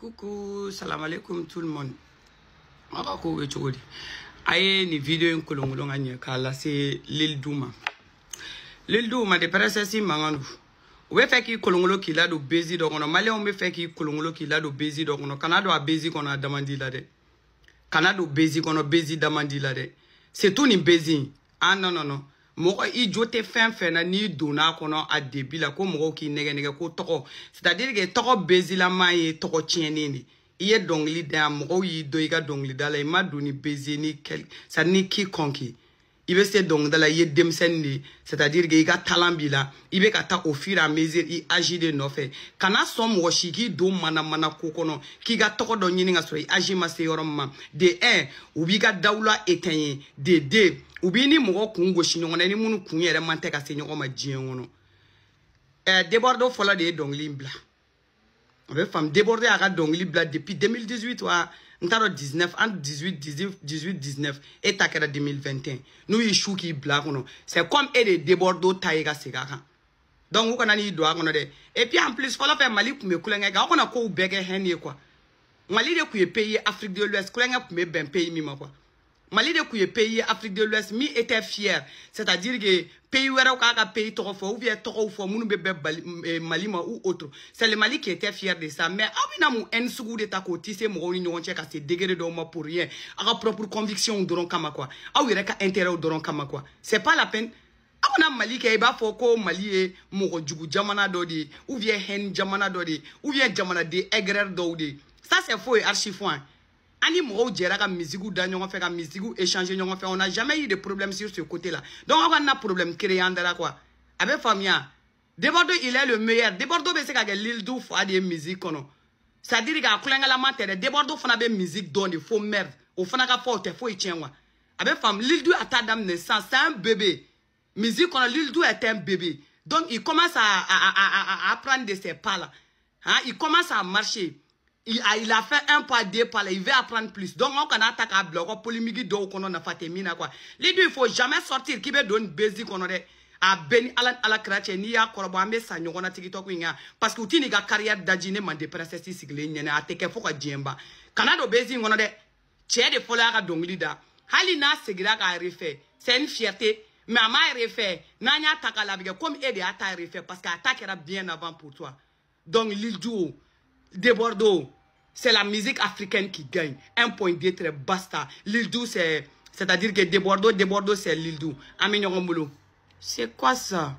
coucou salam alaikum tout le monde mabako be cogo di a ye nin video in kolonkolon ka ɲɛ k'a lase lili du ma lili du ma de pɛrɛsɛsi mankan du u be fɛ k'i kolonkolo k'i ladon bezi dɔ kɔnɔ maliyɛnw be fɛ k'i kolonkolo k'i ladon bezi dɔ kɔnɔ kana don a bezi kɔnɔ a damandi la dɛ kana don bezi kɔnɔ bezi damandi la dɛ surtout nin bezi in ah non non non mɔgɔ i jo tɛ fɛn fɛn na n'i donna a kɔnɔ a debi la ko mɔgɔw k'i nɛgɛnɛgɛ ko tɔgɔ c'est-à-dire que tɔgɔ bezilama ye tɔgɔ tiɲɛnen de i ye dɔnkili da yan mɔgɔw y'i dɔn i ka dɔnkilida la i ma don ni beze ni c'est à dire ni k'i kɔnki i bɛ se dɔnkilida la i ye denmisɛnnin de ye c'est à dire que i ka talent b'i la i bɛ ka taa au fur et à mesure i âge de nɔfɛ kana sɔn mɔgɔ si k'i don manamana ko kɔnɔ k'i ka tɔgɔ dɔ ɲini ka sɔrɔ i âge ma se yɔrɔ min ma de un u b'i ka dawula éteigner de deux u b'i ni mɔgɔ kun gosi ɲɔgɔn na i ni minnu kun yɛrɛ man tɛ ka se ɲɔgɔn ma diɲɛ kɔnɔ ɛɛ débordé fɔlɔ de ye dɔnkili in bila a bɛ faamu débordé y'a ka dɔnkili bila depuis 2018 wa. n t'a dɔn 19 entre 18 19 18 19 e ta kɛra 2021 n'u y'i su k'i bila a kɔnɔ c'est comme e de déborde dɔw ta ye ka segin a kan donc u kana n'i don a kɔnɔ dɛ et puis en plus fɔlɔfɛ mali tun bɛ kulonkɛ kɛ aw kana kow bɛɛ kɛ hɛn ye quoi mali de tun ye pays ye afrique de l'ouest kulonkɛ tun bɛ bɛn pays min ma quoi Mali de kouye pays Afrique de l'Ouest mi était fier. C'est-à-dire que pays wera ka ka pays trop fort ou bien trop fort mounou bebe eh, Mali ma ou autre. C'est le Mali qui était fier de ça. Mais abina ah mou en sougou de ta koti se mou ni nyon ka se dégéré de ma pour rien. Aga propre conviction doron kama quoi. Ah oui reka intérêt doron kama quoi. C'est pas la peine. Abana ah Mali ke iba foko Mali e mou jugu jamana dodi ou bien hen jamana dodi ou bien jamana de egrer dodi. Ça c'est faux et archi fou. Hein. an ni mɔgɔw jɛra ka misigiw da ɲɔgɔn fɛ ka misigiw échange ɲɔgɔn fɛ on n'a jamais eu de problème sur ce côté là donc aw ka na problème créer an dara quoi a bɛ faamuya Debordo il est le meilleur Debordo bɛ se ka kɛ Lildu fa de ye musique kɔnɔ c'est à dire k'a kulonkɛlama tɛ dɛ Debordo fana bɛ musique dɔn de fo merde o fana ka fɔ o tɛ foyi tiɲɛ wa a bɛ faamu Lildu a t'a daminɛ sisan c'est un bébé musique kɔnɔ Lildu est un bébé donc il commence à à à à à apprendre de ses pas là hein il commence à marcher. il a, il a fait un pas, deux pas, là, il veut apprendre plus. Donc, on attaque attaquer à bloc, polémique, d'eau, qu'on a fait, quoi. Les deux, il faut jamais sortir, qui veut donner baiser, qu'on aurait. à béni Alan ala ni ala n'i à kɔrɔbɔ an bɛ sa ɲɔgɔn na tikitɔk in hein. kan parce que tu n'es pas carrière d'argent man, de mande princesse sigilen ɲɛna a tɛ kɛ fo ka diɲɛ ban kana don bezi in kɔnɔ de folle à ka dɔnkili da Halina n'a segira k'a a c'est une fierté mais a m'a yɛrɛ fɛ n'an y'a la a comme e à ta refaire parce qu'attaquer a bien avant pour toi donc l'île du o déborde c'est la musique africaine qui gagne. Un point d'être, basta. L'Ildou, c'est... C'est-à-dire que Debordo, Debordo, c'est Lildou. Amin C'est quoi ça